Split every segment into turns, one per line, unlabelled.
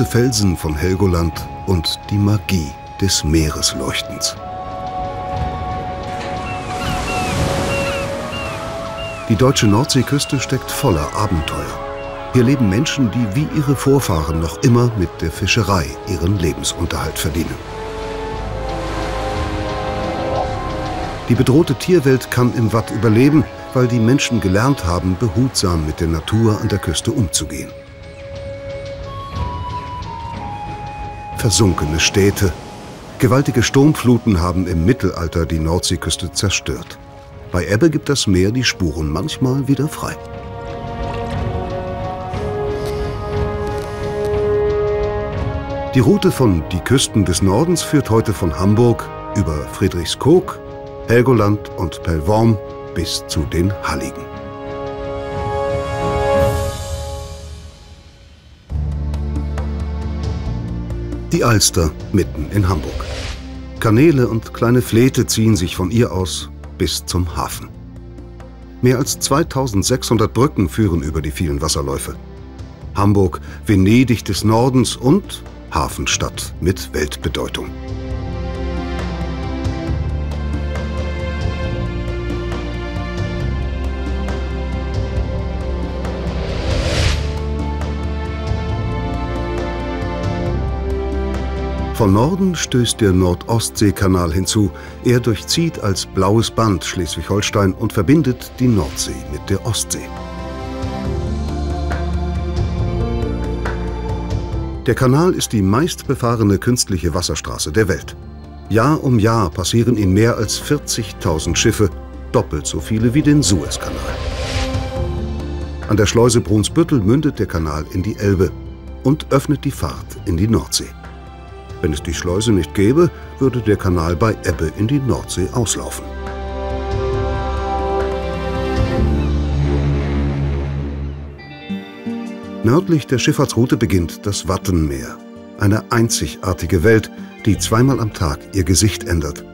rote Felsen von Helgoland und die Magie des Meeresleuchtens. Die deutsche Nordseeküste steckt voller Abenteuer. Hier leben Menschen, die wie ihre Vorfahren noch immer mit der Fischerei ihren Lebensunterhalt verdienen. Die bedrohte Tierwelt kann im Watt überleben, weil die Menschen gelernt haben, behutsam mit der Natur an der Küste umzugehen. Versunkene Städte, gewaltige Sturmfluten haben im Mittelalter die Nordseeküste zerstört. Bei Ebbe gibt das Meer die Spuren manchmal wieder frei. Die Route von Die Küsten des Nordens führt heute von Hamburg über Friedrichskoog, Helgoland und Pellworm bis zu den Halligen. Die Alster mitten in Hamburg. Kanäle und kleine Flete ziehen sich von ihr aus bis zum Hafen. Mehr als 2600 Brücken führen über die vielen Wasserläufe. Hamburg, Venedig des Nordens und Hafenstadt mit Weltbedeutung. Von Norden stößt der Nordostseekanal hinzu. Er durchzieht als blaues Band Schleswig-Holstein und verbindet die Nordsee mit der Ostsee. Der Kanal ist die meistbefahrene künstliche Wasserstraße der Welt. Jahr um Jahr passieren ihn mehr als 40.000 Schiffe, doppelt so viele wie den Suezkanal. An der Schleuse Brunsbüttel mündet der Kanal in die Elbe und öffnet die Fahrt in die Nordsee. Wenn es die Schleuse nicht gäbe, würde der Kanal bei Ebbe in die Nordsee auslaufen. Nördlich der Schifffahrtsroute beginnt das Wattenmeer. Eine einzigartige Welt, die zweimal am Tag ihr Gesicht ändert.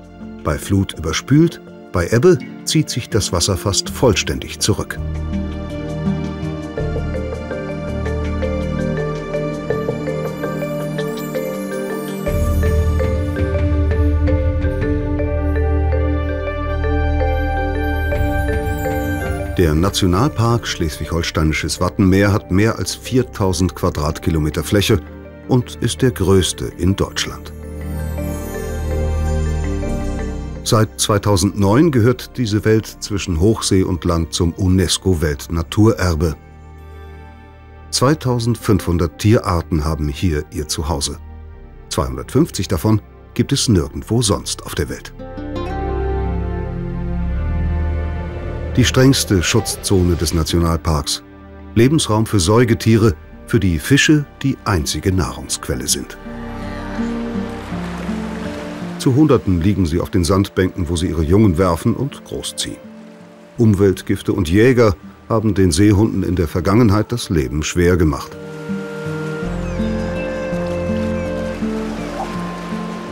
Bei Flut überspült, bei Ebbe zieht sich das Wasser fast vollständig zurück. Der Nationalpark Schleswig-Holsteinisches Wattenmeer hat mehr als 4000 Quadratkilometer Fläche und ist der größte in Deutschland. Seit 2009 gehört diese Welt zwischen Hochsee und Land zum UNESCO-Weltnaturerbe. 2500 Tierarten haben hier ihr Zuhause. 250 davon gibt es nirgendwo sonst auf der Welt. Die strengste Schutzzone des Nationalparks. Lebensraum für Säugetiere, für die Fische die einzige Nahrungsquelle sind. Zu Hunderten liegen sie auf den Sandbänken, wo sie ihre Jungen werfen und großziehen. Umweltgifte und Jäger haben den Seehunden in der Vergangenheit das Leben schwer gemacht.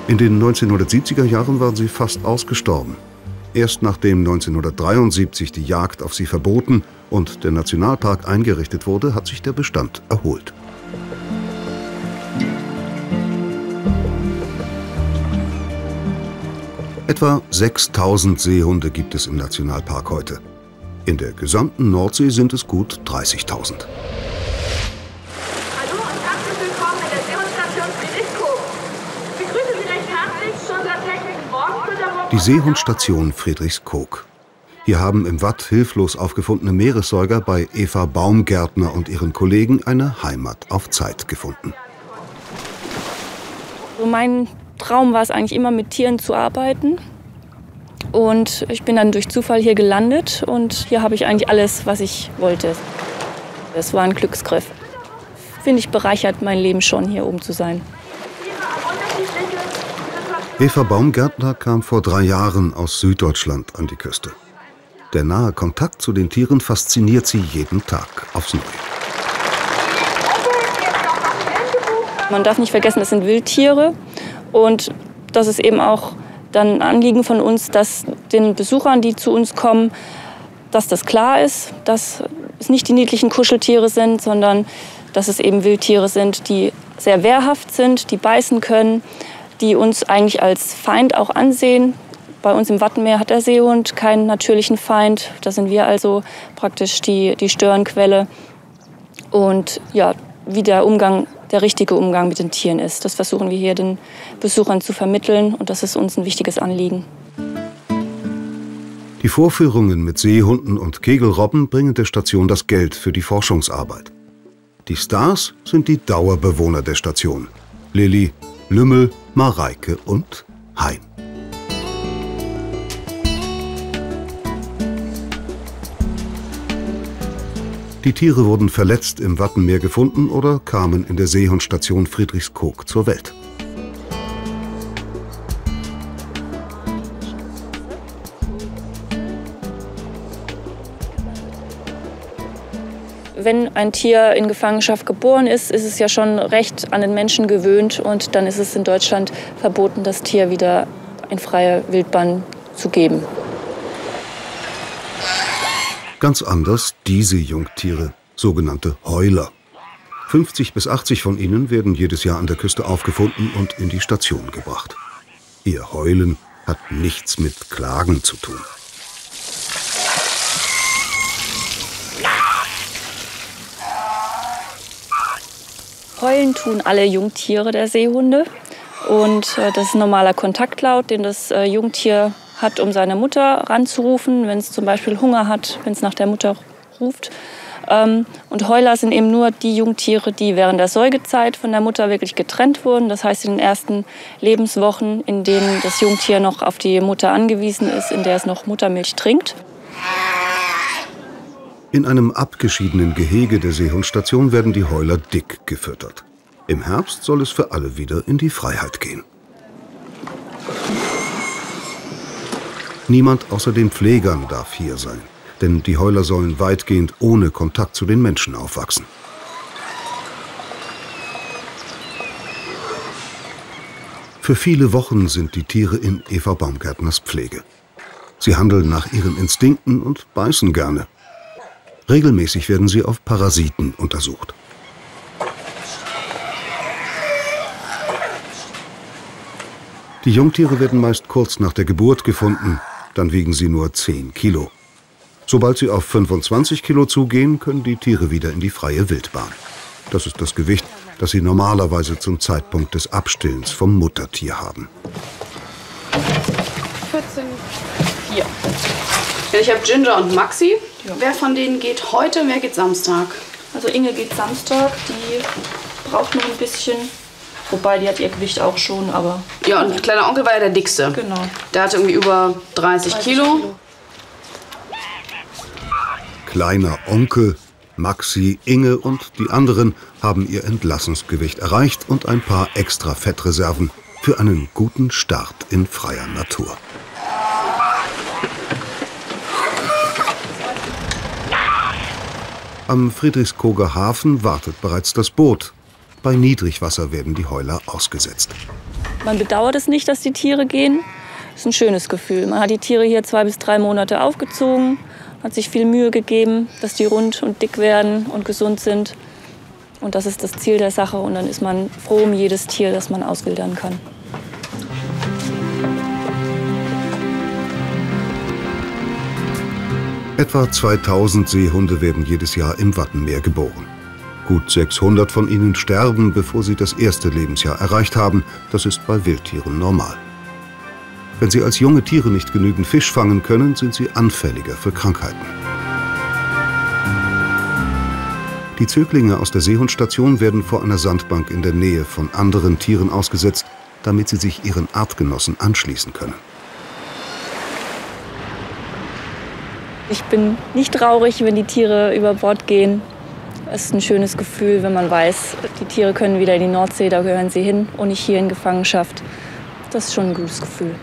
In den 1970er Jahren waren sie fast ausgestorben. Erst nachdem 1973 die Jagd auf sie verboten und der Nationalpark eingerichtet wurde, hat sich der Bestand erholt. Etwa 6000 Seehunde gibt es im Nationalpark heute. In der gesamten Nordsee sind es gut 30.000. Die Seehundstation Friedrichskoog. Hier haben im Watt hilflos aufgefundene Meeressäuger bei Eva Baumgärtner und ihren Kollegen eine Heimat auf Zeit gefunden.
Mein Traum war es eigentlich immer, mit Tieren zu arbeiten. Und ich bin dann durch Zufall hier gelandet und hier habe ich eigentlich alles, was ich wollte. Es war ein Glücksgriff. Finde ich bereichert mein Leben schon, hier oben zu sein.
Eva Baumgärtner kam vor drei Jahren aus Süddeutschland an die Küste. Der nahe Kontakt zu den Tieren fasziniert sie jeden Tag aufs Neue.
Man darf nicht vergessen, es sind Wildtiere und das ist eben auch dann ein Anliegen von uns, dass den Besuchern, die zu uns kommen, dass das klar ist, dass es nicht die niedlichen Kuscheltiere sind, sondern dass es eben Wildtiere sind, die sehr wehrhaft sind, die beißen können, die uns eigentlich als Feind auch ansehen. Bei uns im Wattenmeer hat der Seehund keinen natürlichen Feind. Da sind wir also praktisch die, die Störenquelle. Und ja, wie der Umgang, der richtige Umgang mit den Tieren ist, das versuchen wir hier den Besuchern zu vermitteln und das ist uns ein wichtiges Anliegen.
Die Vorführungen mit Seehunden und Kegelrobben bringen der Station das Geld für die Forschungsarbeit. Die Stars sind die Dauerbewohner der Station. Lilly, Lümmel, Mareike und Hein. Die Tiere wurden verletzt im Wattenmeer gefunden oder kamen in der Seehundstation Friedrichskoog zur Welt.
Wenn ein Tier in Gefangenschaft geboren ist, ist es ja schon recht an den Menschen gewöhnt und dann ist es in Deutschland verboten, das Tier wieder in freie Wildbahn zu geben.
Ganz anders diese Jungtiere, sogenannte Heuler. 50 bis 80 von ihnen werden jedes Jahr an der Küste aufgefunden und in die Station gebracht. Ihr Heulen hat nichts mit Klagen zu tun.
Heulen tun alle Jungtiere der Seehunde. Und äh, das ist ein normaler Kontaktlaut, den das äh, Jungtier hat, um seine Mutter ranzurufen, wenn es zum Beispiel Hunger hat, wenn es nach der Mutter ruft. Ähm, und Heuler sind eben nur die Jungtiere, die während der Säugezeit von der Mutter wirklich getrennt wurden. Das heißt, in den ersten Lebenswochen, in denen das Jungtier noch auf die Mutter angewiesen ist, in der es noch Muttermilch trinkt.
In einem abgeschiedenen Gehege der Seehundstation werden die Heuler dick gefüttert. Im Herbst soll es für alle wieder in die Freiheit gehen. Niemand außer den Pflegern darf hier sein, denn die Heuler sollen weitgehend ohne Kontakt zu den Menschen aufwachsen. Für viele Wochen sind die Tiere in Eva Baumgärtners Pflege. Sie handeln nach ihren Instinkten und beißen gerne. Regelmäßig werden sie auf Parasiten untersucht. Die Jungtiere werden meist kurz nach der Geburt gefunden, dann wiegen sie nur 10 Kilo. Sobald sie auf 25 Kilo zugehen, können die Tiere wieder in die freie Wildbahn. Das ist das Gewicht, das sie normalerweise zum Zeitpunkt des Abstillens vom Muttertier haben.
14, 4. Ich habe Ginger und Maxi. Ja. Wer von denen geht heute, wer geht Samstag?
Also Inge geht Samstag, die braucht noch ein bisschen. Wobei, die hat ihr Gewicht auch schon, aber...
Ja, und kleiner Onkel war ja der dickste.
Genau.
Der hatte irgendwie über 30, 30 Kilo. Kilo.
Kleiner Onkel, Maxi, Inge und die anderen haben ihr Entlassungsgewicht erreicht und ein paar extra Fettreserven für einen guten Start in freier Natur. Am Friedrichskoger Hafen wartet bereits das Boot. Bei Niedrigwasser werden die Heuler ausgesetzt.
Man bedauert es nicht, dass die Tiere gehen. Das ist ein schönes Gefühl. Man hat die Tiere hier zwei bis drei Monate aufgezogen, hat sich viel Mühe gegeben, dass die rund und dick werden und gesund sind. Und das ist das Ziel der Sache. Und dann ist man froh um jedes Tier, das man auswildern kann.
Etwa 2000 Seehunde werden jedes Jahr im Wattenmeer geboren. Gut 600 von ihnen sterben, bevor sie das erste Lebensjahr erreicht haben. Das ist bei Wildtieren normal. Wenn sie als junge Tiere nicht genügend Fisch fangen können, sind sie anfälliger für Krankheiten. Die Zöglinge aus der Seehundstation werden vor einer Sandbank in der Nähe von anderen Tieren ausgesetzt, damit sie sich ihren Artgenossen anschließen können.
Ich bin nicht traurig, wenn die Tiere über Bord gehen. Es ist ein schönes Gefühl, wenn man weiß, die Tiere können wieder in die Nordsee, da gehören sie hin und nicht hier in Gefangenschaft. Das ist schon ein gutes Gefühl.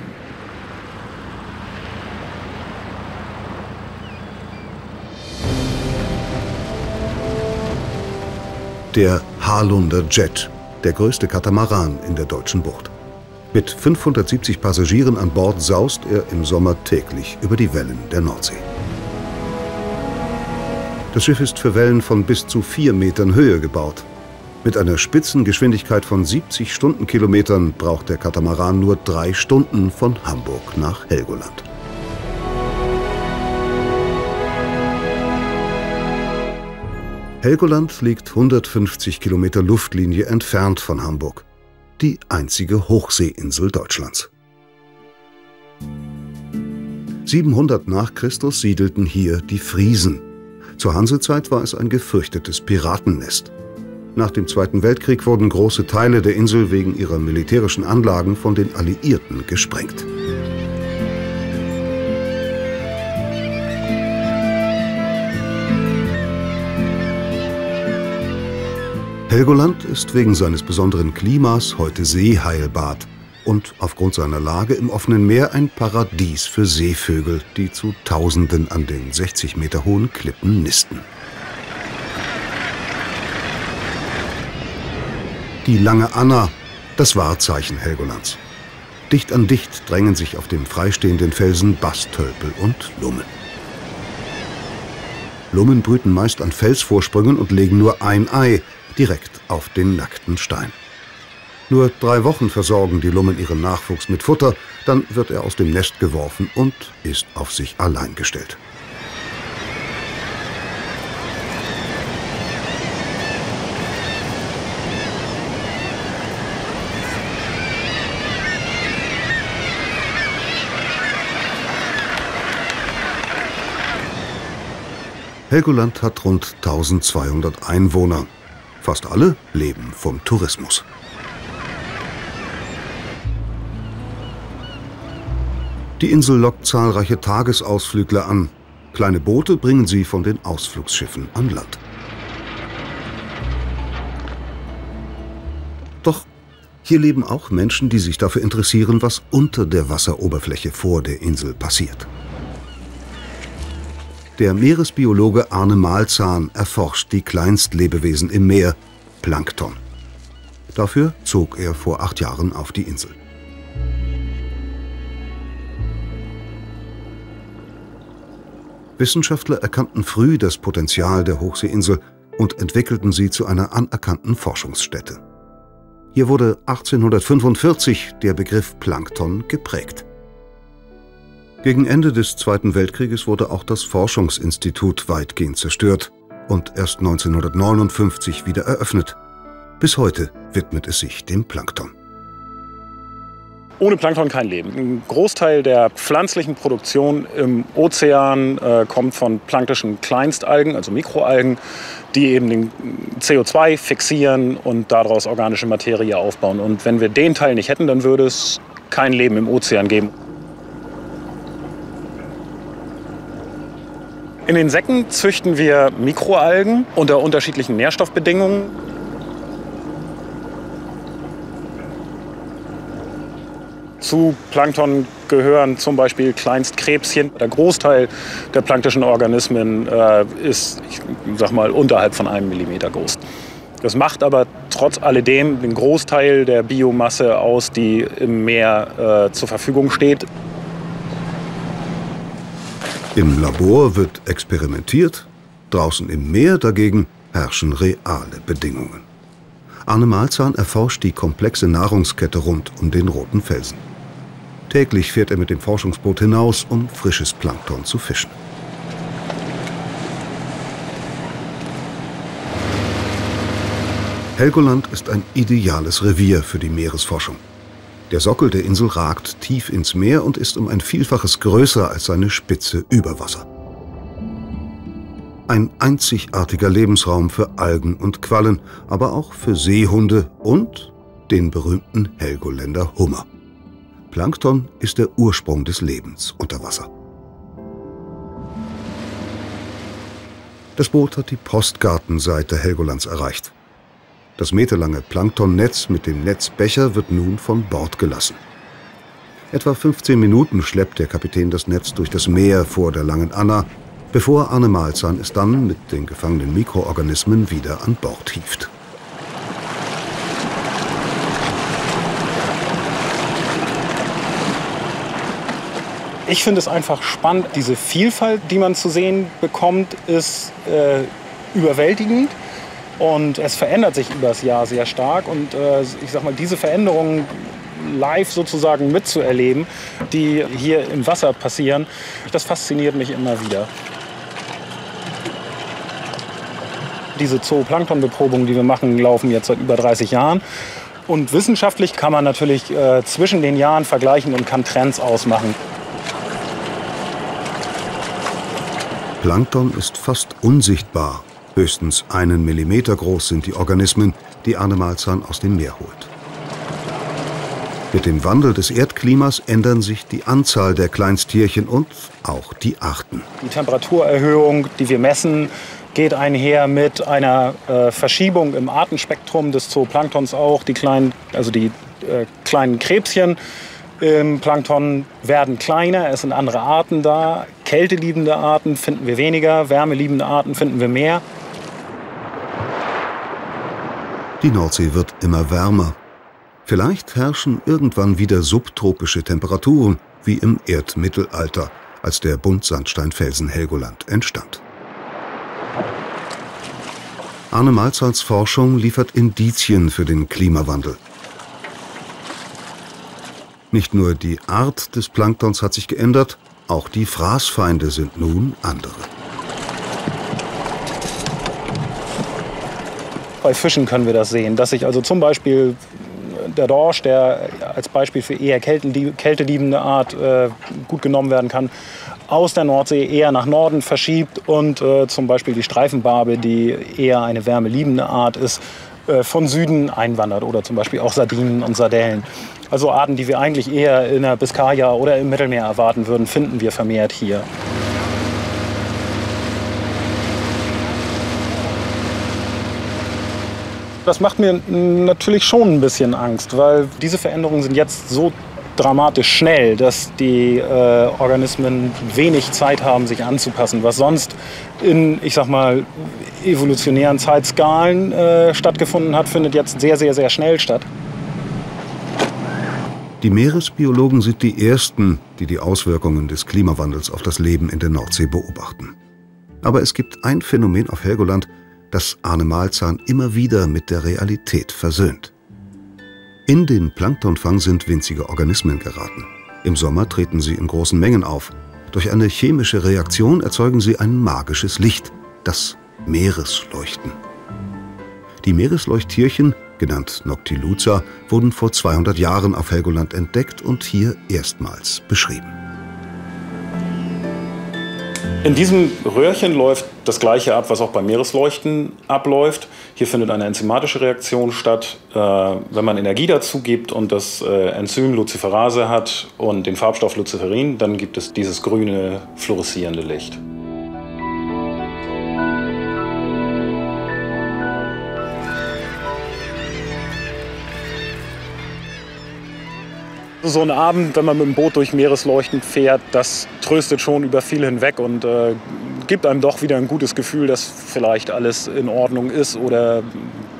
Der Harlunder Jet, der größte Katamaran in der deutschen Bucht. Mit 570 Passagieren an Bord saust er im Sommer täglich über die Wellen der Nordsee. Das Schiff ist für Wellen von bis zu vier Metern Höhe gebaut. Mit einer Spitzengeschwindigkeit von 70 Stundenkilometern braucht der Katamaran nur drei Stunden von Hamburg nach Helgoland. Helgoland liegt 150 Kilometer Luftlinie entfernt von Hamburg. Die einzige Hochseeinsel Deutschlands. 700 nach Christus siedelten hier die Friesen. Zur Hansezeit war es ein gefürchtetes Piratennest. Nach dem Zweiten Weltkrieg wurden große Teile der Insel wegen ihrer militärischen Anlagen von den Alliierten gesprengt. Helgoland ist wegen seines besonderen Klimas heute Seeheilbad und aufgrund seiner Lage im offenen Meer ein Paradies für Seevögel, die zu Tausenden an den 60 Meter hohen Klippen nisten. Die lange Anna, das Wahrzeichen Helgolands. Dicht an dicht drängen sich auf dem freistehenden Felsen Bastölpel und Lummen. Lummen brüten meist an Felsvorsprüngen und legen nur ein Ei, direkt auf den nackten Stein. Nur drei Wochen versorgen die Lummen ihren Nachwuchs mit Futter, dann wird er aus dem Nest geworfen und ist auf sich allein gestellt. Helgoland hat rund 1200 Einwohner. Fast alle leben vom Tourismus. Die Insel lockt zahlreiche Tagesausflügler an. Kleine Boote bringen sie von den Ausflugsschiffen an Land. Doch hier leben auch Menschen, die sich dafür interessieren, was unter der Wasseroberfläche vor der Insel passiert. Der Meeresbiologe Arne Mahlzahn erforscht die Kleinstlebewesen im Meer, Plankton. Dafür zog er vor acht Jahren auf die Insel. Wissenschaftler erkannten früh das Potenzial der Hochseeinsel und entwickelten sie zu einer anerkannten Forschungsstätte. Hier wurde 1845 der Begriff Plankton geprägt. Gegen Ende des Zweiten Weltkrieges wurde auch das Forschungsinstitut weitgehend zerstört und erst 1959 wieder eröffnet. Bis heute widmet es sich dem Plankton.
Ohne Plankton kein Leben. Ein Großteil der pflanzlichen Produktion im Ozean äh, kommt von planktischen Kleinstalgen, also Mikroalgen, die eben den CO2 fixieren und daraus organische Materie aufbauen. Und wenn wir den Teil nicht hätten, dann würde es kein Leben im Ozean geben. In den Säcken züchten wir Mikroalgen unter unterschiedlichen Nährstoffbedingungen. Zu Plankton gehören zum Beispiel Kleinstkrebschen. Der Großteil der planktischen Organismen äh, ist, ich sag mal, unterhalb von einem Millimeter groß. Das macht aber trotz alledem den Großteil der Biomasse aus, die im Meer äh, zur Verfügung steht.
Im Labor wird experimentiert, draußen im Meer dagegen herrschen reale Bedingungen. Arne Malzahn erforscht die komplexe Nahrungskette rund um den roten Felsen. Täglich fährt er mit dem Forschungsboot hinaus, um frisches Plankton zu fischen. Helgoland ist ein ideales Revier für die Meeresforschung. Der Sockel der Insel ragt tief ins Meer und ist um ein Vielfaches größer als seine Spitze über Wasser. Ein einzigartiger Lebensraum für Algen und Quallen, aber auch für Seehunde und den berühmten Helgoländer Hummer. Plankton ist der Ursprung des Lebens unter Wasser. Das Boot hat die Postgartenseite Helgolands erreicht. Das meterlange Planktonnetz mit dem Netzbecher wird nun von Bord gelassen. Etwa 15 Minuten schleppt der Kapitän das Netz durch das Meer vor der Langen Anna, bevor Arne Malzahn es dann mit den gefangenen Mikroorganismen wieder an Bord hieft.
Ich finde es einfach spannend. Diese Vielfalt, die man zu sehen bekommt, ist äh, überwältigend. Und es verändert sich übers Jahr sehr stark. Und äh, ich sag mal, diese Veränderungen live sozusagen mitzuerleben, die hier im Wasser passieren, das fasziniert mich immer wieder. Diese Zooplanktonbeprobungen, die wir machen, laufen jetzt seit über 30 Jahren. Und wissenschaftlich kann man natürlich äh, zwischen den Jahren vergleichen und kann Trends ausmachen.
Plankton ist fast unsichtbar. Höchstens einen Millimeter groß sind die Organismen, die Arne Malzahn aus dem Meer holt. Mit dem Wandel des Erdklimas ändern sich die Anzahl der Kleinsttierchen und auch die Arten.
Die Temperaturerhöhung, die wir messen, geht einher mit einer äh, Verschiebung im Artenspektrum des Zooplanktons auch. Die kleinen, also die äh, kleinen Krebschen im Plankton werden kleiner, es sind andere Arten da. Kälteliebende Arten finden wir weniger, wärmeliebende Arten finden wir mehr.
Die Nordsee wird immer wärmer. Vielleicht herrschen irgendwann wieder subtropische Temperaturen, wie im Erdmittelalter, als der Buntsandsteinfelsen Helgoland entstand. Arne Malzahls Forschung liefert Indizien für den Klimawandel. Nicht nur die Art des Planktons hat sich geändert, auch die Fraßfeinde sind nun andere.
Bei Fischen können wir das sehen, dass sich also zum Beispiel der Dorsch, der als Beispiel für eher kälteliebende Art äh, gut genommen werden kann, aus der Nordsee eher nach Norden verschiebt und äh, zum Beispiel die Streifenbarbe, die eher eine wärmeliebende Art ist, äh, von Süden einwandert oder zum Beispiel auch Sardinen und Sardellen. Also Arten, die wir eigentlich eher in der Biskaya oder im Mittelmeer erwarten würden, finden wir vermehrt hier. Das macht mir natürlich schon ein bisschen Angst, weil diese Veränderungen sind jetzt so dramatisch schnell, dass die äh, Organismen wenig Zeit haben, sich anzupassen, was sonst in, ich sag mal, evolutionären Zeitskalen äh, stattgefunden hat, findet jetzt sehr, sehr, sehr schnell statt.
Die Meeresbiologen sind die Ersten, die die Auswirkungen des Klimawandels auf das Leben in der Nordsee beobachten. Aber es gibt ein Phänomen auf Helgoland, das Arne Malzahn immer wieder mit der Realität versöhnt. In den Planktonfang sind winzige Organismen geraten. Im Sommer treten sie in großen Mengen auf. Durch eine chemische Reaktion erzeugen sie ein magisches Licht, das Meeresleuchten. Die Meeresleuchttierchen, genannt Noctiluca, wurden vor 200 Jahren auf Helgoland entdeckt und hier erstmals beschrieben.
In diesem Röhrchen läuft das gleiche ab, was auch beim Meeresleuchten abläuft. Hier findet eine enzymatische Reaktion statt. Äh, wenn man Energie dazu gibt und das äh, Enzym Luciferase hat und den Farbstoff Luciferin, dann gibt es dieses grüne fluoreszierende Licht. So ein Abend, wenn man mit dem Boot durch Meeresleuchten fährt, das tröstet schon über viel hinweg und äh, gibt einem doch wieder ein gutes Gefühl, dass vielleicht alles in Ordnung ist oder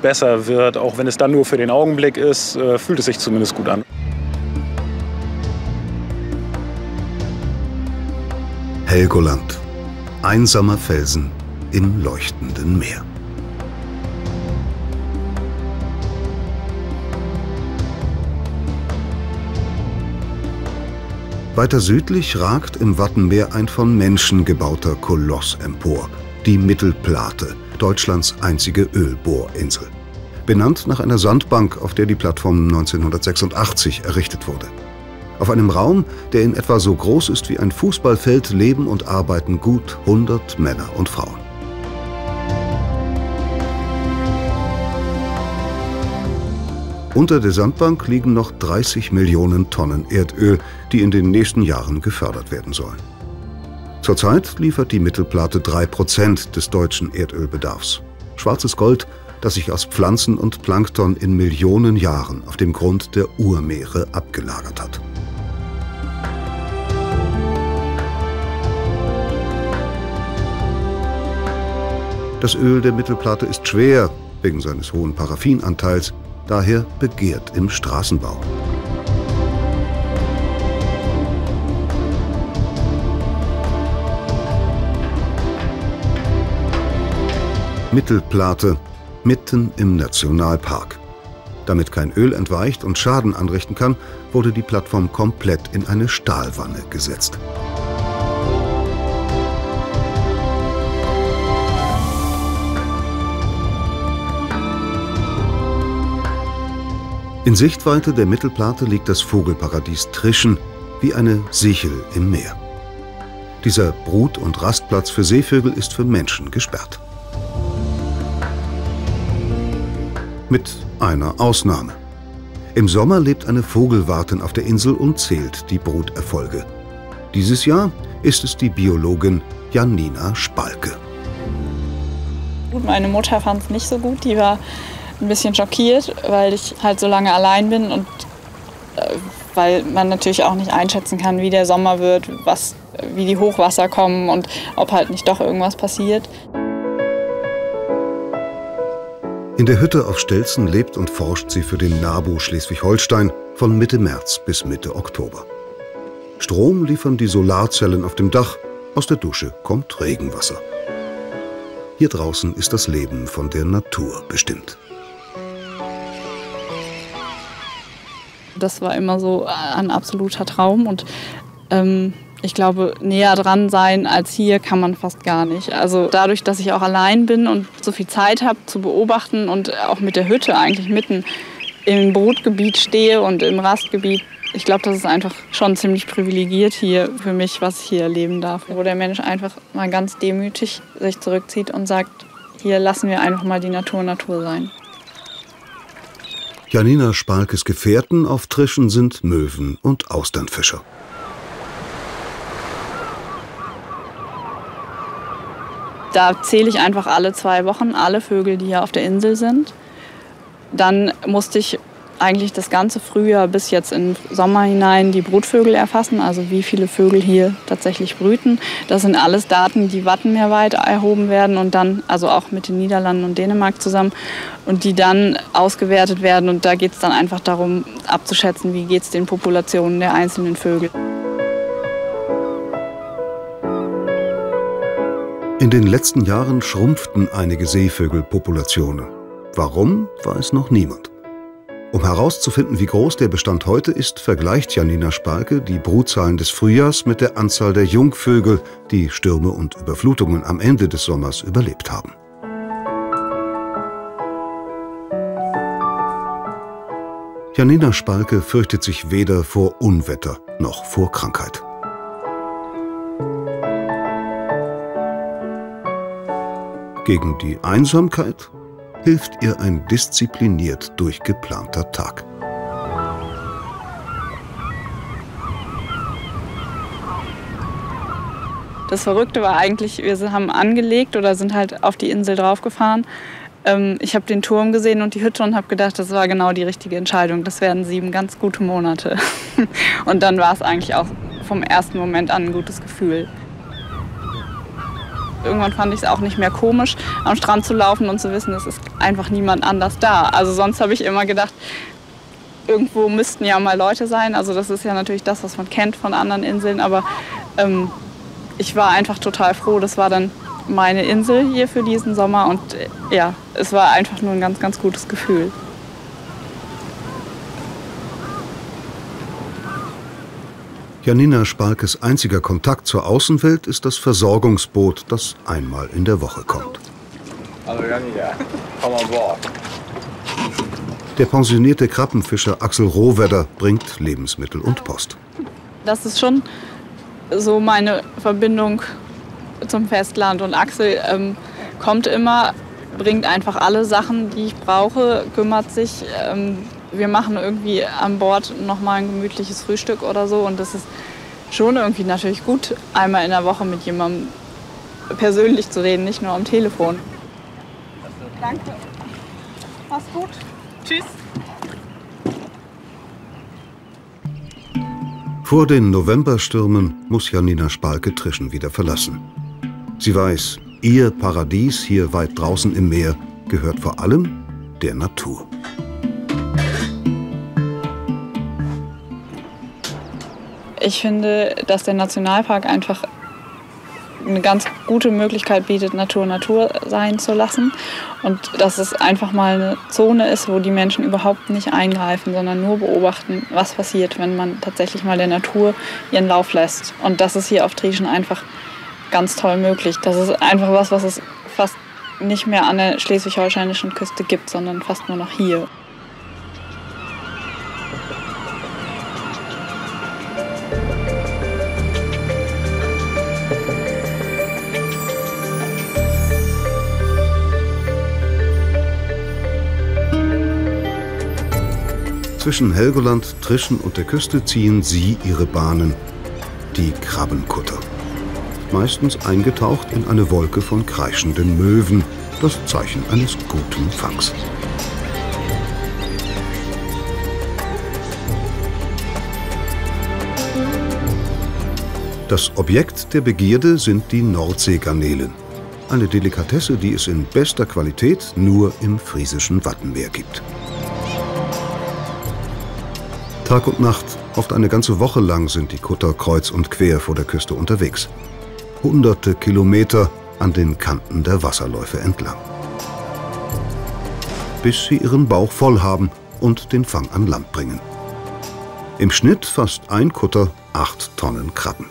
besser wird. Auch wenn es dann nur für den Augenblick ist, äh, fühlt es sich zumindest gut an.
Helgoland. Einsamer Felsen im leuchtenden Meer. Weiter südlich ragt im Wattenmeer ein von Menschen gebauter Koloss empor, die Mittelplate, Deutschlands einzige Ölbohrinsel. Benannt nach einer Sandbank, auf der die Plattform 1986 errichtet wurde. Auf einem Raum, der in etwa so groß ist wie ein Fußballfeld, leben und arbeiten gut 100 Männer und Frauen. Unter der Sandbank liegen noch 30 Millionen Tonnen Erdöl, die in den nächsten Jahren gefördert werden sollen. Zurzeit liefert die Mittelplatte 3% des deutschen Erdölbedarfs. Schwarzes Gold, das sich aus Pflanzen und Plankton in Millionen Jahren auf dem Grund der Urmeere abgelagert hat. Das Öl der Mittelplatte ist schwer, wegen seines hohen Paraffinanteils, daher begehrt im Straßenbau. Mittelplate, mitten im Nationalpark. Damit kein Öl entweicht und Schaden anrichten kann, wurde die Plattform komplett in eine Stahlwanne gesetzt. In Sichtweite der Mittelplate liegt das Vogelparadies Trischen wie eine Sichel im Meer. Dieser Brut- und Rastplatz für Seevögel ist für Menschen gesperrt. Mit einer Ausnahme. Im Sommer lebt eine Vogelwartin auf der Insel und zählt die Bruterfolge. Dieses Jahr ist es die Biologin Janina Spalke.
Meine Mutter fand es nicht so gut. Die war ein bisschen schockiert, weil ich halt so lange allein bin und äh, weil man natürlich auch nicht einschätzen kann, wie der Sommer wird, was, wie die Hochwasser kommen und ob halt nicht doch irgendwas passiert.
In der Hütte auf Stelzen lebt und forscht sie für den NABU Schleswig-Holstein von Mitte März bis Mitte Oktober. Strom liefern die Solarzellen auf dem Dach, aus der Dusche kommt Regenwasser. Hier draußen ist das Leben von der Natur bestimmt.
Das war immer so ein absoluter Traum und ähm, ich glaube, näher dran sein als hier kann man fast gar nicht. Also dadurch, dass ich auch allein bin und so viel Zeit habe zu beobachten und auch mit der Hütte eigentlich mitten im Brutgebiet stehe und im Rastgebiet, ich glaube, das ist einfach schon ziemlich privilegiert hier für mich, was ich hier erleben darf. Wo der Mensch einfach mal ganz demütig sich zurückzieht und sagt, hier lassen wir einfach mal die Natur Natur sein.
Janina Spalkes Gefährten auf Trischen sind Möwen und Austernfischer.
Da zähle ich einfach alle zwei Wochen alle Vögel, die hier auf der Insel sind. Dann musste ich eigentlich das ganze Frühjahr bis jetzt in Sommer hinein die Brutvögel erfassen, also wie viele Vögel hier tatsächlich brüten. Das sind alles Daten, die wattenmeerweit erhoben werden und dann, also auch mit den Niederlanden und Dänemark zusammen, und die dann ausgewertet werden. Und da geht es dann einfach darum, abzuschätzen, wie geht es den Populationen der einzelnen Vögel.
In den letzten Jahren schrumpften einige Seevögelpopulationen. Warum, weiß noch niemand. Um herauszufinden, wie groß der Bestand heute ist, vergleicht Janina Spalke die Brutzahlen des Frühjahrs mit der Anzahl der Jungvögel, die Stürme und Überflutungen am Ende des Sommers überlebt haben. Janina Spalke fürchtet sich weder vor Unwetter noch vor Krankheit. Gegen die Einsamkeit hilft ihr ein diszipliniert durchgeplanter Tag.
Das Verrückte war eigentlich, wir haben angelegt oder sind halt auf die Insel draufgefahren. Ähm, ich habe den Turm gesehen und die Hütte und habe gedacht, das war genau die richtige Entscheidung. Das werden sieben ganz gute Monate. Und dann war es eigentlich auch vom ersten Moment an ein gutes Gefühl. Irgendwann fand ich es auch nicht mehr komisch, am Strand zu laufen und zu wissen, es ist einfach niemand anders da. Also sonst habe ich immer gedacht, irgendwo müssten ja mal Leute sein. Also das ist ja natürlich das, was man kennt von anderen Inseln. Aber ähm, ich war einfach total froh. Das war dann meine Insel hier für diesen Sommer und äh, ja, es war einfach nur ein ganz, ganz gutes Gefühl.
Janina Spalkes einziger Kontakt zur Außenwelt ist das Versorgungsboot, das einmal in der Woche kommt.
Hallo Janina, komm an Bord.
Der pensionierte Krabbenfischer Axel Rohwedder bringt Lebensmittel und Post.
Das ist schon so meine Verbindung zum Festland. Und Axel ähm, kommt immer, bringt einfach alle Sachen, die ich brauche, kümmert sich. Ähm, wir machen irgendwie an Bord noch mal ein gemütliches Frühstück oder so. Und das ist schon irgendwie natürlich gut, einmal in der Woche mit jemandem persönlich zu reden, nicht nur am Telefon. Danke. Mach's gut. Tschüss.
Vor den Novemberstürmen muss Janina Spalke Trischen wieder verlassen. Sie weiß, ihr Paradies hier weit draußen im Meer gehört vor allem der Natur.
Ich finde, dass der Nationalpark einfach eine ganz gute Möglichkeit bietet, Natur Natur sein zu lassen. Und dass es einfach mal eine Zone ist, wo die Menschen überhaupt nicht eingreifen, sondern nur beobachten, was passiert, wenn man tatsächlich mal der Natur ihren Lauf lässt. Und das ist hier auf Trieschen einfach ganz toll möglich. Das ist einfach was, was es fast nicht mehr an der schleswig-holsteinischen Küste gibt, sondern fast nur noch hier.
Zwischen Helgoland, Trischen und der Küste ziehen sie ihre Bahnen, die Krabbenkutter. Meistens eingetaucht in eine Wolke von kreischenden Möwen, das Zeichen eines guten Fangs. Das Objekt der Begierde sind die Nordseegarnelen. Eine Delikatesse, die es in bester Qualität nur im friesischen Wattenmeer gibt. Tag und Nacht, oft eine ganze Woche lang sind die Kutter kreuz und quer vor der Küste unterwegs. Hunderte Kilometer an den Kanten der Wasserläufe entlang. Bis sie ihren Bauch voll haben und den Fang an Land bringen. Im Schnitt fasst ein Kutter acht Tonnen Krabben.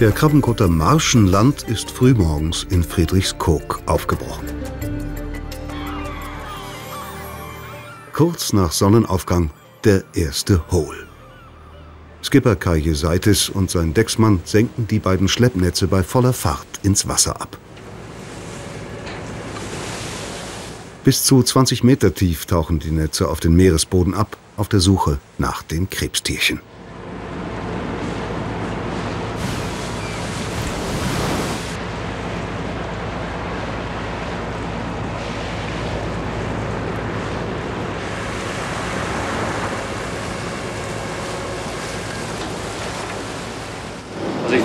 Der Krabbenkutter Marschenland ist frühmorgens in Friedrichskoog aufgebrochen. Kurz nach Sonnenaufgang der erste Hole. Skipper Kai Jesaitis und sein Decksmann senken die beiden Schleppnetze bei voller Fahrt ins Wasser ab. Bis zu 20 Meter tief tauchen die Netze auf den Meeresboden ab, auf der Suche nach den Krebstierchen.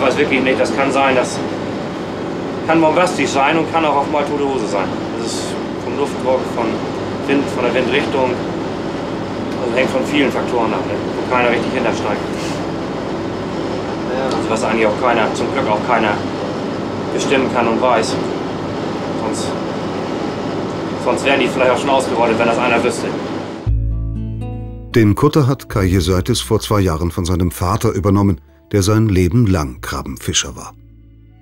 Weiß wirklich nicht. Das kann sein, das kann bombastisch sein und kann auch auf mal tote Hose sein. Das ist vom Luftdruck, von Wind, von der Windrichtung. Also hängt von vielen Faktoren ab, ne? wo keiner richtig hintersteigt. Also was eigentlich auch keiner, zum Glück auch keiner bestimmen kann und weiß. Sonst, sonst wären die vielleicht auch schon ausgerottet, wenn das einer wüsste.
Den Kutter hat Kai Jesaitis vor zwei Jahren von seinem Vater übernommen der sein Leben lang Krabbenfischer war.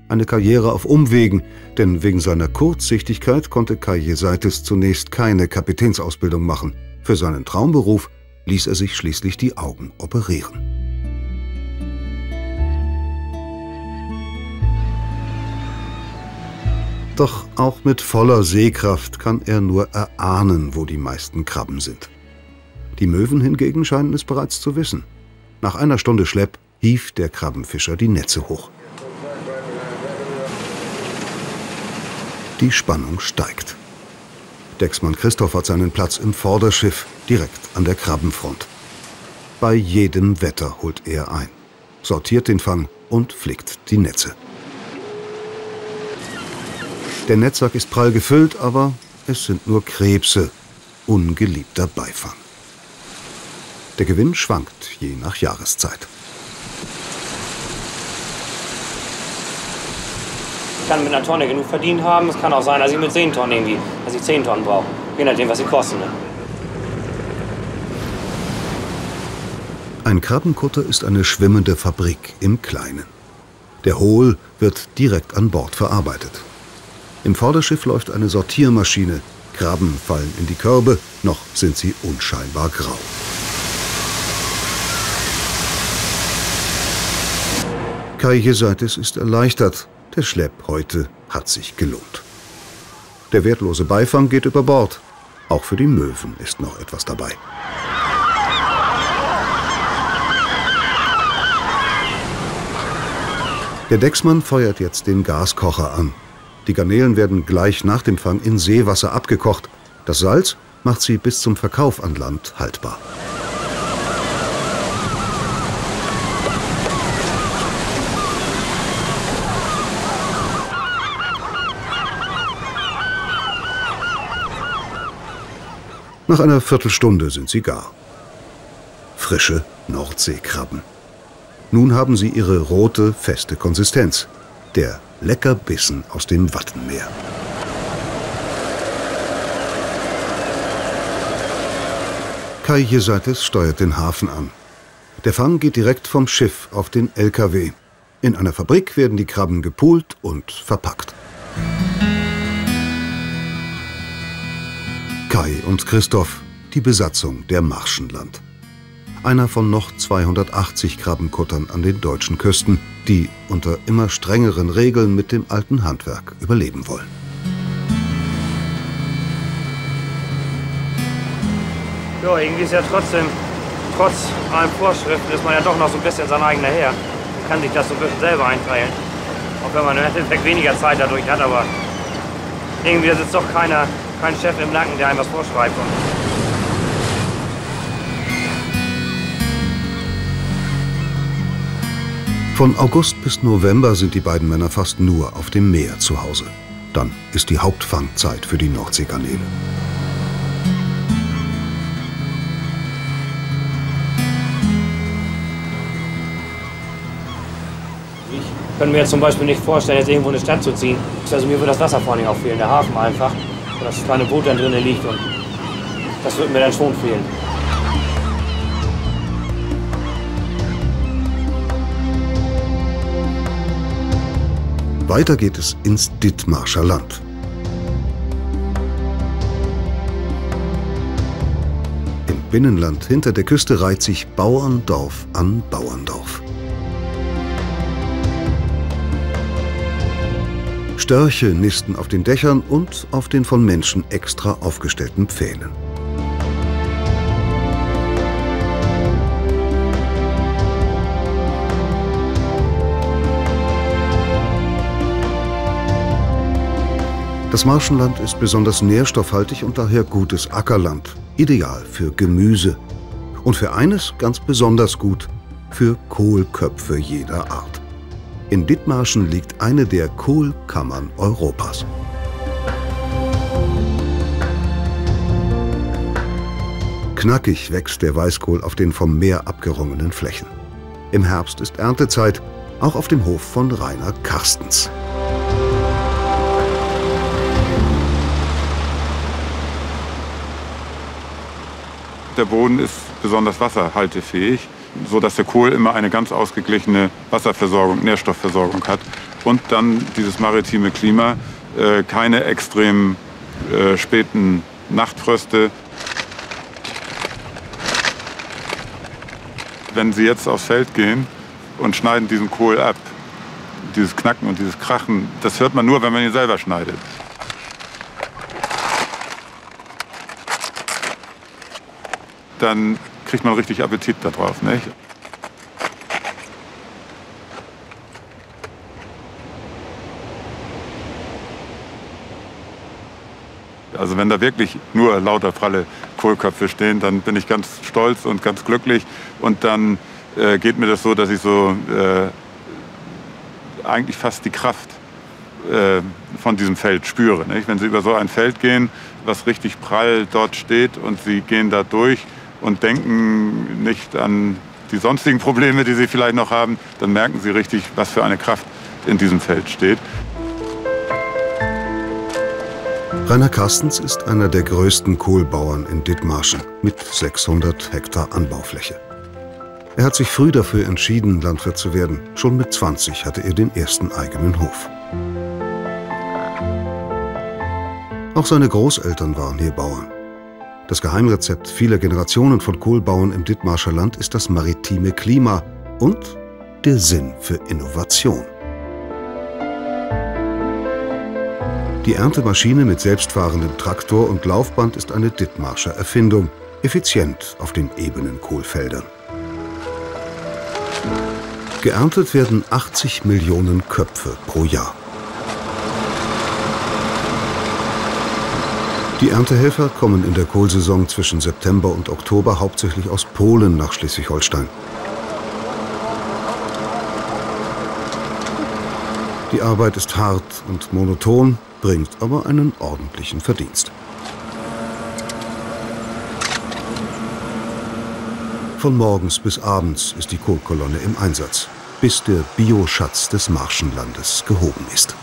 Eine Karriere auf Umwegen, denn wegen seiner Kurzsichtigkeit konnte Kai Jesaitis zunächst keine Kapitänsausbildung machen. Für seinen Traumberuf ließ er sich schließlich die Augen operieren. Doch auch mit voller Sehkraft kann er nur erahnen, wo die meisten Krabben sind. Die Möwen hingegen scheinen es bereits zu wissen. Nach einer Stunde Schlepp hieft der Krabbenfischer die Netze hoch. Die Spannung steigt. Decksmann Christoph hat seinen Platz im Vorderschiff, direkt an der Krabbenfront. Bei jedem Wetter holt er ein, sortiert den Fang und flickt die Netze. Der Netzsack ist prall gefüllt, aber es sind nur Krebse, ungeliebter Beifang. Der Gewinn schwankt je nach Jahreszeit.
Ich kann mit einer Tonne genug verdient haben. Es kann auch sein, dass ich mit 10 Tonnen irgendwie, dass ich 10 Tonnen brauche. Je nachdem, was sie kosten. Ne?
Ein Krabbenkutter ist eine schwimmende Fabrik im Kleinen. Der Hohl wird direkt an Bord verarbeitet. Im Vorderschiff läuft eine Sortiermaschine. Krabben fallen in die Körbe, noch sind sie unscheinbar grau. Kai Jesaitis ist erleichtert. Der Schlepp heute hat sich gelohnt. Der wertlose Beifang geht über Bord. Auch für die Möwen ist noch etwas dabei. Der Decksmann feuert jetzt den Gaskocher an. Die Garnelen werden gleich nach dem Fang in Seewasser abgekocht. Das Salz macht sie bis zum Verkauf an Land haltbar. Nach einer Viertelstunde sind sie gar. Frische Nordseekrabben. Nun haben sie ihre rote, feste Konsistenz. Der Leckerbissen aus dem Wattenmeer. Kai Jesaites steuert den Hafen an. Der Fang geht direkt vom Schiff auf den LKW. In einer Fabrik werden die Krabben gepult und verpackt. Kai und Christoph, die Besatzung der Marschenland. Einer von noch 280 Krabbenkuttern an den deutschen Küsten, die unter immer strengeren Regeln mit dem alten Handwerk überleben wollen.
Ja, irgendwie ist ja trotzdem, trotz allen Vorschriften, ist man ja doch noch so ein bisschen sein eigener Herr. Man kann sich das so ein bisschen selber einteilen. Auch wenn man im Endeffekt weniger Zeit dadurch hat, aber irgendwie sitzt doch keiner, kein Chef im Nacken, der einem was vorschreibt.
Von August bis November sind die beiden Männer fast nur auf dem Meer zu Hause. Dann ist die Hauptfangzeit für die Nordseekanäle.
Ich könnte mir jetzt zum Beispiel nicht vorstellen, jetzt irgendwo in eine Stadt zu ziehen. Also mir würde das Wasser vor allem auch fehlen, der Hafen einfach. Wo das kleine Boot dann drinnen liegt und das würde mir dann schon fehlen.
Weiter geht es ins Dithmarscher Land. Im Binnenland hinter der Küste reiht sich Bauerndorf an Bauerndorf. Störche nisten auf den Dächern und auf den von Menschen extra aufgestellten Pfählen. Das Marschenland ist besonders nährstoffhaltig und daher gutes Ackerland, ideal für Gemüse. Und für eines ganz besonders gut, für Kohlköpfe jeder Art. In Dithmarschen liegt eine der Kohlkammern Europas. Knackig wächst der Weißkohl auf den vom Meer abgerungenen Flächen. Im Herbst ist Erntezeit, auch auf dem Hof von Rainer Karstens.
Der Boden ist besonders wasserhaltefähig, sodass der Kohl immer eine ganz ausgeglichene Wasserversorgung, Nährstoffversorgung hat. Und dann dieses maritime Klima, äh, keine extrem äh, späten Nachtfröste. Wenn Sie jetzt aufs Feld gehen und schneiden diesen Kohl ab, dieses Knacken und dieses Krachen, das hört man nur, wenn man ihn selber schneidet. Dann kriegt man richtig Appetit darauf. Nicht? Also wenn da wirklich nur lauter pralle Kohlköpfe stehen, dann bin ich ganz stolz und ganz glücklich. Und dann äh, geht mir das so, dass ich so äh, eigentlich fast die Kraft äh, von diesem Feld spüre. Nicht? Wenn Sie über so ein Feld gehen, was richtig prall dort steht und Sie gehen da durch und denken nicht an die sonstigen Probleme, die Sie vielleicht noch haben, dann merken Sie richtig, was für eine Kraft in diesem Feld steht.
Rainer Carstens ist einer der größten Kohlbauern in Dithmarschen mit 600 Hektar Anbaufläche. Er hat sich früh dafür entschieden, Landwirt zu werden. Schon mit 20 hatte er den ersten eigenen Hof. Auch seine Großeltern waren hier Bauern. Das Geheimrezept vieler Generationen von Kohlbauern im Dithmarscher Land ist das maritime Klima und der Sinn für Innovation. Die Erntemaschine mit selbstfahrendem Traktor und Laufband ist eine Dithmarscher Erfindung, effizient auf den ebenen Kohlfeldern. Geerntet werden 80 Millionen Köpfe pro Jahr. Die Erntehelfer kommen in der Kohlsaison zwischen September und Oktober hauptsächlich aus Polen nach Schleswig-Holstein. Die Arbeit ist hart und monoton, bringt aber einen ordentlichen Verdienst. Von morgens bis abends ist die Kohlkolonne im Einsatz, bis der Bioschatz des Marschenlandes gehoben ist.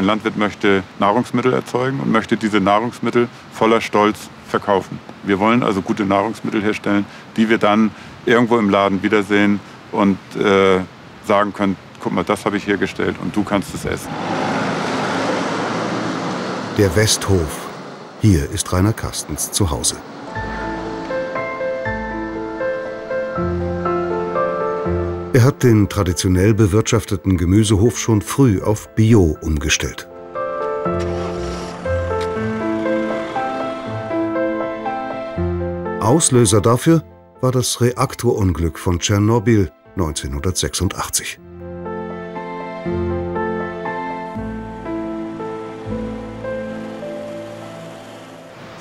Ein Landwirt möchte Nahrungsmittel erzeugen und möchte diese Nahrungsmittel voller Stolz verkaufen. Wir wollen also gute Nahrungsmittel herstellen, die wir dann irgendwo im Laden wiedersehen und äh, sagen können, guck mal, das habe ich hergestellt und du kannst es essen.
Der Westhof. Hier ist Rainer Carstens zu Hause. Er hat den traditionell bewirtschafteten Gemüsehof schon früh auf Bio umgestellt. Auslöser dafür war das Reaktorunglück von Tschernobyl 1986.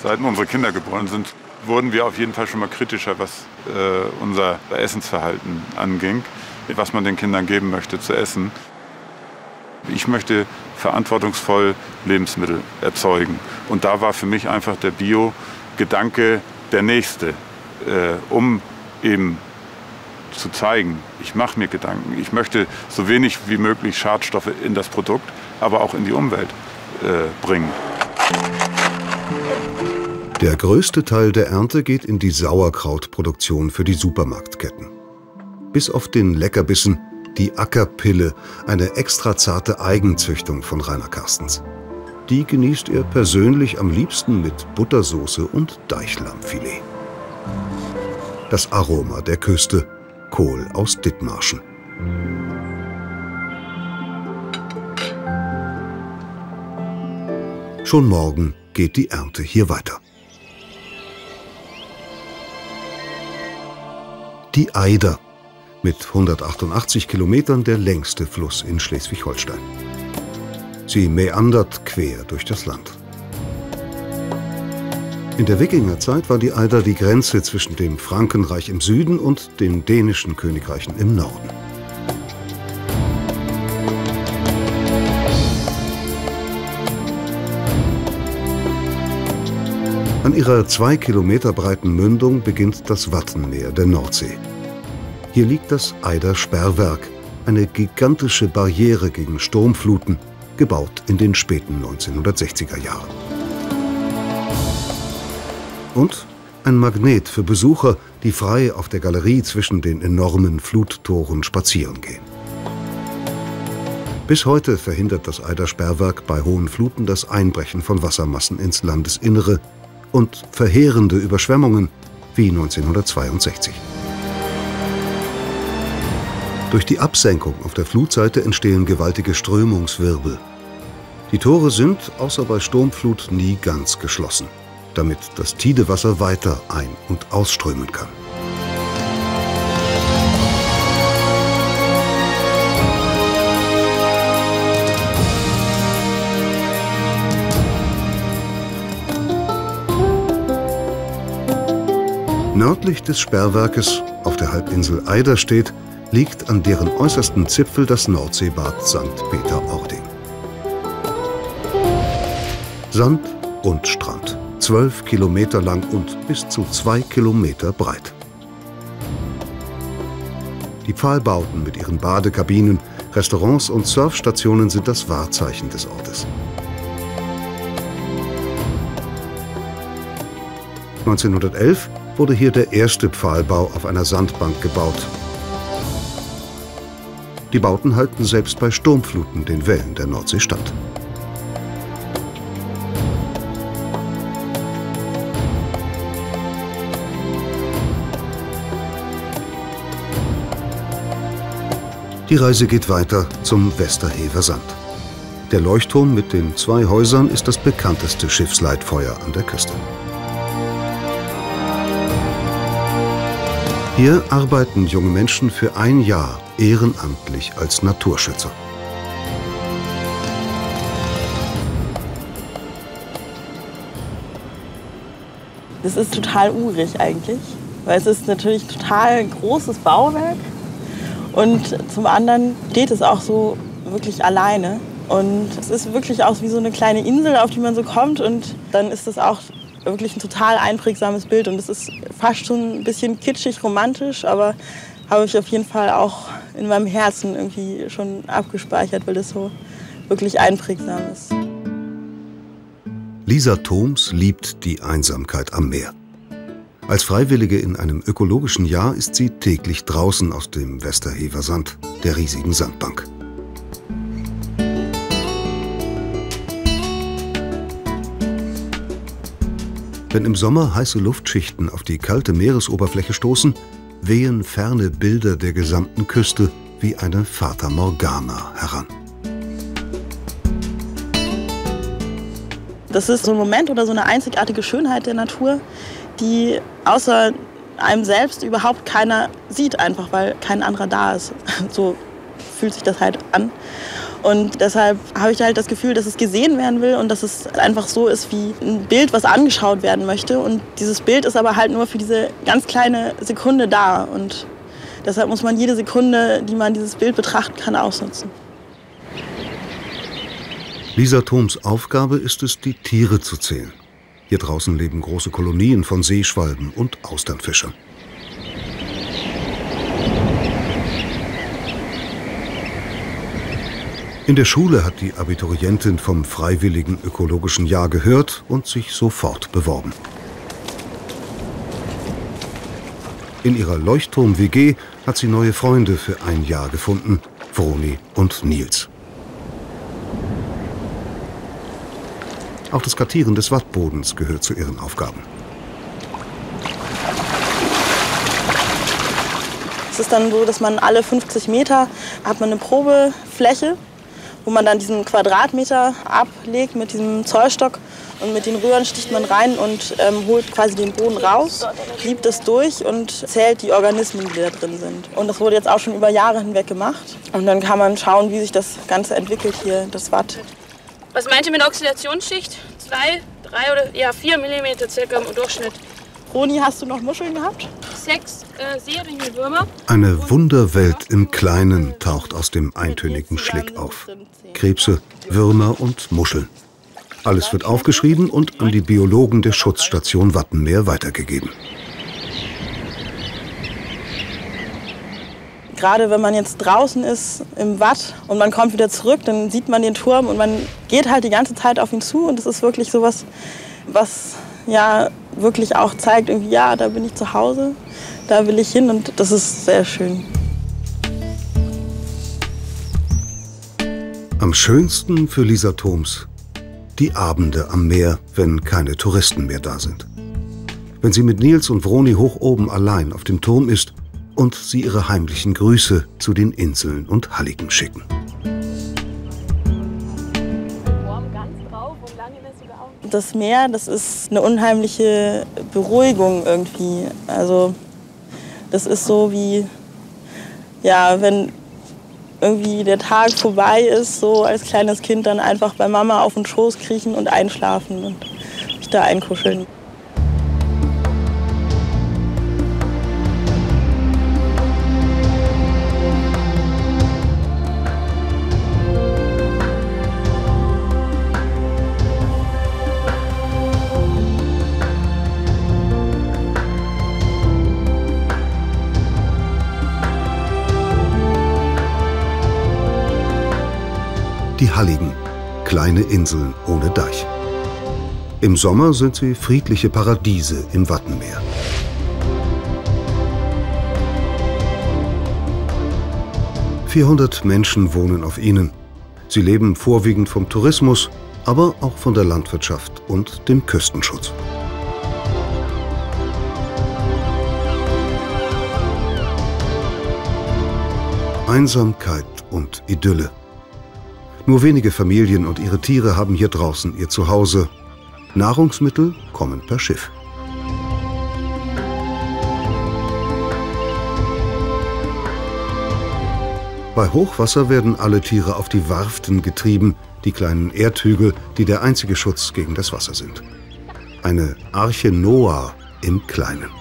Seit unsere Kinder geboren sind, wurden wir auf jeden Fall schon mal kritischer, was äh, unser Essensverhalten anging, was man den Kindern geben möchte zu essen. Ich möchte verantwortungsvoll Lebensmittel erzeugen. Und da war für mich einfach der Bio-Gedanke der nächste, äh, um eben zu zeigen, ich mache mir Gedanken. Ich möchte so wenig wie möglich Schadstoffe in das Produkt, aber auch in die Umwelt äh, bringen.
Der größte Teil der Ernte geht in die Sauerkrautproduktion für die Supermarktketten. Bis auf den Leckerbissen die Ackerpille, eine extra zarte Eigenzüchtung von Rainer Carstens. Die genießt er persönlich am liebsten mit Buttersoße und Deichlammfilet. Das Aroma der Küste, Kohl aus Dithmarschen. Schon morgen geht die Ernte hier weiter. Die Eider, mit 188 Kilometern der längste Fluss in Schleswig-Holstein. Sie meandert quer durch das Land. In der Wikingerzeit war die Eider die Grenze zwischen dem Frankenreich im Süden und den dänischen Königreichen im Norden. An ihrer zwei Kilometer breiten Mündung beginnt das Wattenmeer der Nordsee. Hier liegt das Eider Sperrwerk, eine gigantische Barriere gegen Sturmfluten, gebaut in den späten 1960er Jahren. Und ein Magnet für Besucher, die frei auf der Galerie zwischen den enormen Fluttoren spazieren gehen. Bis heute verhindert das Eidersperrwerk bei hohen Fluten das Einbrechen von Wassermassen ins Landesinnere und verheerende Überschwemmungen wie 1962. Durch die Absenkung auf der Flutseite entstehen gewaltige Strömungswirbel, die Tore sind, außer bei Sturmflut, nie ganz geschlossen, damit das Tidewasser weiter ein- und ausströmen kann. Nördlich des Sperrwerkes, auf der Halbinsel Eiderstedt, liegt an deren äußersten Zipfel das Nordseebad St. Peter-Ording. Sand und Strand. Zwölf Kilometer lang und bis zu zwei Kilometer breit. Die Pfahlbauten mit ihren Badekabinen, Restaurants und Surfstationen sind das Wahrzeichen des Ortes. 1911 wurde hier der erste Pfahlbau auf einer Sandbank gebaut. Die Bauten halten selbst bei Sturmfluten den Wellen der Nordsee stand. Die Reise geht weiter zum Westerhever Sand. Der Leuchtturm mit den zwei Häusern ist das bekannteste Schiffsleitfeuer an der Küste. Hier arbeiten junge Menschen für ein Jahr ehrenamtlich als Naturschützer.
Das ist total urig eigentlich, weil es ist natürlich total großes Bauwerk und zum anderen steht es auch so wirklich alleine. Und es ist wirklich auch wie so eine kleine Insel, auf die man so kommt. Und dann ist das auch wirklich ein total einprägsames Bild. Und es ist fast schon ein bisschen kitschig, romantisch, aber habe ich auf jeden Fall auch in meinem Herzen irgendwie schon abgespeichert, weil das so wirklich einprägsam ist.
Lisa Thoms liebt die Einsamkeit am Meer. Als Freiwillige in einem ökologischen Jahr ist sie täglich draußen aus dem Westerhever Sand, der riesigen Sandbank. Wenn im Sommer heiße Luftschichten auf die kalte Meeresoberfläche stoßen, wehen ferne Bilder der gesamten Küste wie eine Fata Morgana heran.
Das ist so ein Moment oder so eine einzigartige Schönheit der Natur, die außer einem selbst überhaupt keiner sieht, einfach weil kein anderer da ist. So fühlt sich das halt an. Und deshalb habe ich halt das Gefühl, dass es gesehen werden will und dass es einfach so ist wie ein Bild, was angeschaut werden möchte. Und dieses Bild ist aber halt nur für diese ganz kleine Sekunde da. Und deshalb muss man jede Sekunde, die man dieses Bild betrachten kann, ausnutzen.
Lisa Thoms Aufgabe ist es, die Tiere zu zählen. Hier draußen leben große Kolonien von Seeschwalben und Austernfischern. In der Schule hat die Abiturientin vom freiwilligen ökologischen Jahr gehört und sich sofort beworben. In ihrer Leuchtturm-WG hat sie neue Freunde für ein Jahr gefunden, Vroni und Nils. Auch das Kartieren des Wattbodens gehört zu ihren Aufgaben.
Es ist dann so, dass man alle 50 Meter hat man eine Probefläche wo man dann diesen Quadratmeter ablegt mit diesem Zollstock und mit den Röhren sticht man rein und ähm, holt quasi den Boden raus, liebt es durch und zählt die Organismen, die da drin sind. Und das wurde jetzt auch schon über Jahre hinweg gemacht. Und dann kann man schauen, wie sich das Ganze entwickelt hier, das Watt.
Was meint ihr mit Oxidationsschicht? Zwei, drei oder ja, vier Millimeter circa im Durchschnitt.
Roni, hast du noch Muscheln gehabt?
Sechs äh, Serienwürmer.
Eine Wunderwelt im Kleinen taucht aus dem eintönigen Schlick auf. Krebse, Würmer und Muscheln. Alles wird aufgeschrieben und an die Biologen der Schutzstation Wattenmeer weitergegeben.
Gerade wenn man jetzt draußen ist im Watt und man kommt wieder zurück, dann sieht man den Turm und man geht halt die ganze Zeit auf ihn zu und es ist wirklich sowas, was ja wirklich auch zeigt, irgendwie, ja, da bin ich zu Hause, da will ich hin und das ist sehr schön.
Am schönsten für Lisa Thoms die Abende am Meer, wenn keine Touristen mehr da sind. Wenn sie mit Nils und Vroni hoch oben allein auf dem Turm ist und sie ihre heimlichen Grüße zu den Inseln und Halligen schicken.
Das Meer, das ist eine unheimliche Beruhigung irgendwie. Also das ist so wie, ja, wenn irgendwie der Tag vorbei ist, so als kleines Kind dann einfach bei Mama auf den Schoß kriechen und einschlafen und sich da einkuscheln.
Halligen, kleine Inseln ohne Deich. Im Sommer sind sie friedliche Paradiese im Wattenmeer. Vierhundert Menschen wohnen auf ihnen. Sie leben vorwiegend vom Tourismus, aber auch von der Landwirtschaft und dem Küstenschutz. Einsamkeit und Idylle. Nur wenige Familien und ihre Tiere haben hier draußen ihr Zuhause. Nahrungsmittel kommen per Schiff. Bei Hochwasser werden alle Tiere auf die Warften getrieben, die kleinen Erdhügel, die der einzige Schutz gegen das Wasser sind. Eine Arche Noah im Kleinen.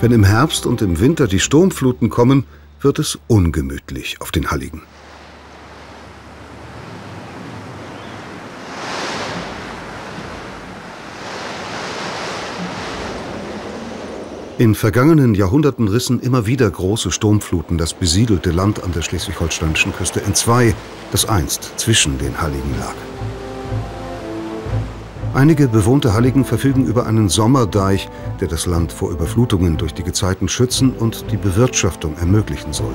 Wenn im Herbst und im Winter die Sturmfluten kommen, wird es ungemütlich auf den Halligen. In vergangenen Jahrhunderten rissen immer wieder große Sturmfluten das besiedelte Land an der schleswig-holsteinischen Küste entzwei, das einst zwischen den Halligen lag. Einige bewohnte Halligen verfügen über einen Sommerdeich, der das Land vor Überflutungen durch die Gezeiten schützen und die Bewirtschaftung ermöglichen soll.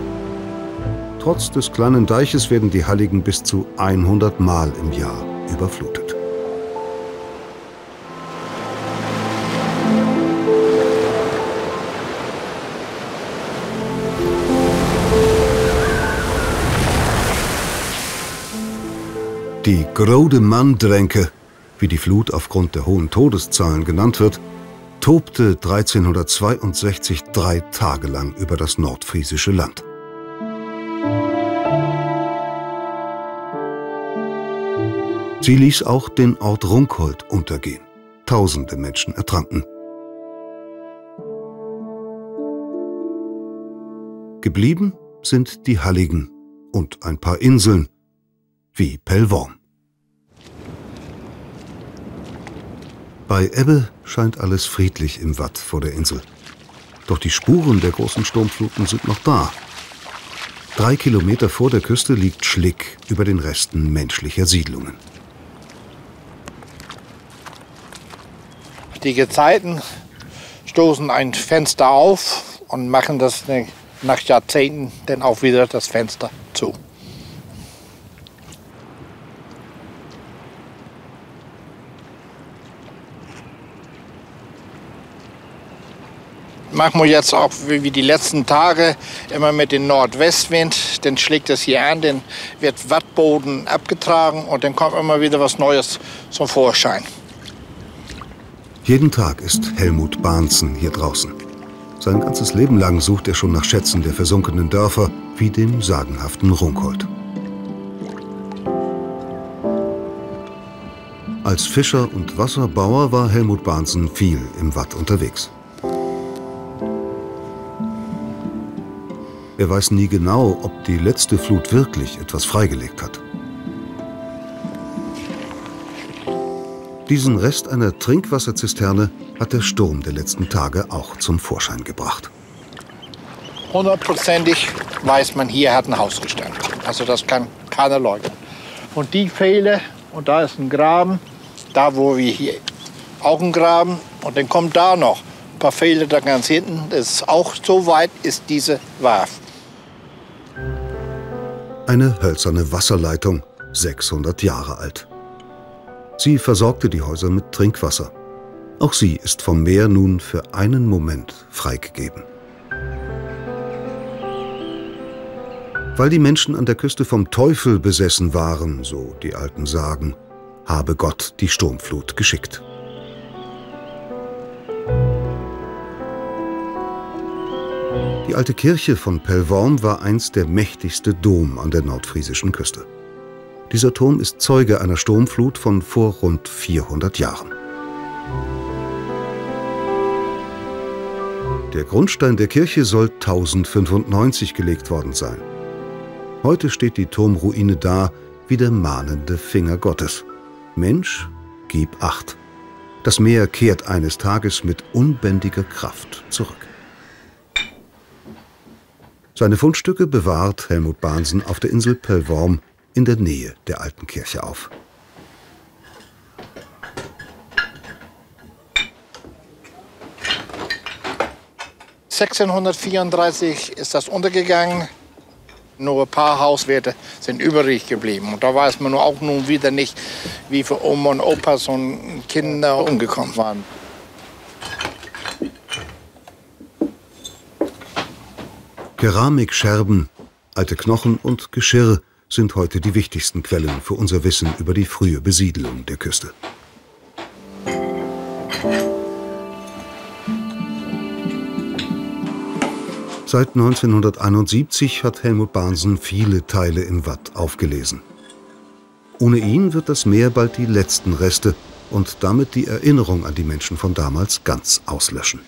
Trotz des kleinen Deiches werden die Halligen bis zu 100 Mal im Jahr überflutet. Die Grode Mann-Dränke, wie die Flut aufgrund der hohen Todeszahlen genannt wird, tobte 1362 drei Tage lang über das nordfriesische Land. Sie ließ auch den Ort Runkhold untergehen. Tausende Menschen ertranken. Geblieben sind die Halligen und ein paar Inseln, wie Pellworm. Bei Ebbe scheint alles friedlich im Watt vor der Insel. Doch die Spuren der großen Sturmfluten sind noch da. Drei Kilometer vor der Küste liegt Schlick über den Resten menschlicher Siedlungen.
Die Gezeiten stoßen ein Fenster auf und machen das nach Jahrzehnten dann auch wieder das Fenster zu. Machen wir jetzt auch wie die letzten Tage immer mit dem Nordwestwind. Dann schlägt es hier an, dann wird Wattboden abgetragen und dann kommt immer wieder was Neues zum Vorschein.
Jeden Tag ist Helmut Bahnsen hier draußen. Sein ganzes Leben lang sucht er schon nach Schätzen der versunkenen Dörfer, wie dem sagenhaften Runkhold. Als Fischer und Wasserbauer war Helmut Bahnsen viel im Watt unterwegs. Er weiß nie genau, ob die letzte Flut wirklich etwas freigelegt hat. Diesen Rest einer Trinkwasserzisterne hat der Sturm der letzten Tage auch zum Vorschein gebracht.
Hundertprozentig weiß man, hier hat ein Haus gestanden. Also das kann keiner leugnen. Und die Pfähle, und da ist ein Graben, da wo wir hier auch ein Graben, und dann kommt da noch ein paar Pfähle da ganz hinten. Das ist auch so weit ist diese Warf.
Eine hölzerne Wasserleitung, 600 Jahre alt. Sie versorgte die Häuser mit Trinkwasser. Auch sie ist vom Meer nun für einen Moment freigegeben. Weil die Menschen an der Küste vom Teufel besessen waren, so die alten Sagen, habe Gott die Sturmflut geschickt. Die alte Kirche von Pellworm war einst der mächtigste Dom an der nordfriesischen Küste. Dieser Turm ist Zeuge einer Sturmflut von vor rund 400 Jahren. Der Grundstein der Kirche soll 1095 gelegt worden sein. Heute steht die Turmruine da wie der mahnende Finger Gottes. Mensch, gib acht. Das Meer kehrt eines Tages mit unbändiger Kraft zurück. Seine Fundstücke bewahrt Helmut Bahnsen auf der Insel Pellworm in der Nähe der alten Kirche auf.
(1634) ist das untergegangen. Nur ein paar Hauswerte sind übrig geblieben. Und da weiß man auch nun wieder nicht, wie viele Oma und Opas und Kinder umgekommen waren.
Keramikscherben, alte Knochen und Geschirr sind heute die wichtigsten Quellen für unser Wissen über die frühe Besiedelung der Küste. Seit 1971 hat Helmut Bahnsen viele Teile im Watt aufgelesen. Ohne ihn wird das Meer bald die letzten Reste und damit die Erinnerung an die Menschen von damals ganz auslöschen.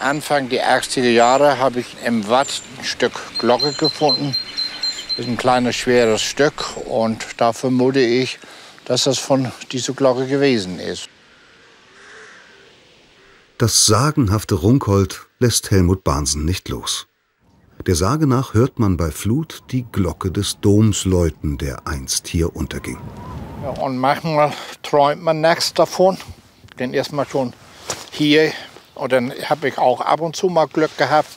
Anfang der 80er Jahre habe ich im Watt ein Stück Glocke gefunden. Das ist ein kleines, schweres Stück und da vermute ich, dass das von dieser Glocke gewesen ist.
Das sagenhafte Runkhold lässt Helmut Bahnsen nicht los. Der Sage nach hört man bei Flut die Glocke des Doms läuten, der einst hier unterging.
Ja, und manchmal träumt man nachts davon. Denn erstmal schon hier, und dann habe ich auch ab und zu mal Glück gehabt,